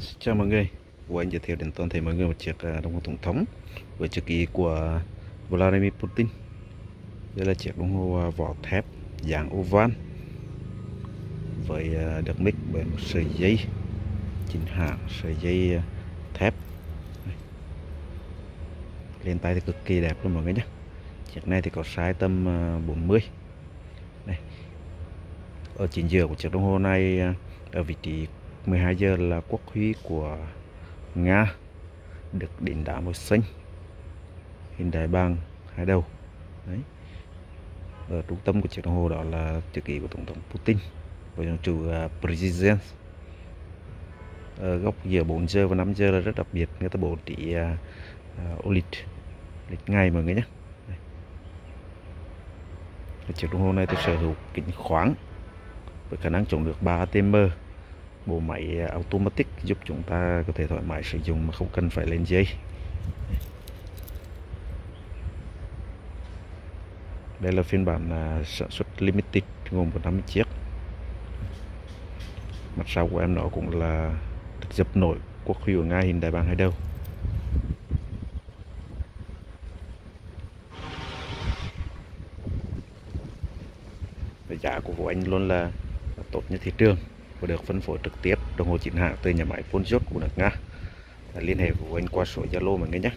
Xin chào mọi người, của anh giới thiệu đến toàn thể mọi người một chiếc à, đồng hồ tổng thống với chữ ký của Vladimir Putin. Đây là chiếc đồng hồ à, vỏ thép dạng oval với à, được mix bởi một sợi dây chính hãng, sợi dây thép. Lên tay thì cực kỳ đẹp luôn mọi người nhé. Chiếc này thì có size tầm 40. Đây. Ở chính giữa của chiếc đồng hồ này ở vị trí 12 giờ là quốc huy của Nga được đỉnh đá màu xanh hình đại bàng hai đầu. Đấy. Ở trung tâm của chiếc đồng hồ đó là chữ ký của tổng thống Putin với dòng chữ uh, à, President ở góc giữa 4 giờ và 5 giờ là rất đặc biệt người ta bố trí à, à, uh, uh, lịch lịch ngày mọi người nhé. Chiếc đồng hồ này tôi sở hữu kính khoáng với khả năng chống được 3 ATM bộ máy à, automatic giúp chúng ta có thể thoải mái sử dụng mà không cần phải lên dây. Đây là phiên bản à, sản xuất limited gồm có 50 chiếc. Mặt sau của em nó cũng là được dập nổi quốc huy của Nga hình đại bàng hai đầu giá của anh luôn là tốt nhất thị trường và được phân phối trực tiếp đồng hồ chính hãng từ nhà máy Ponjot của nước Nga. Liên hệ với anh qua số Zalo mọi người nhé.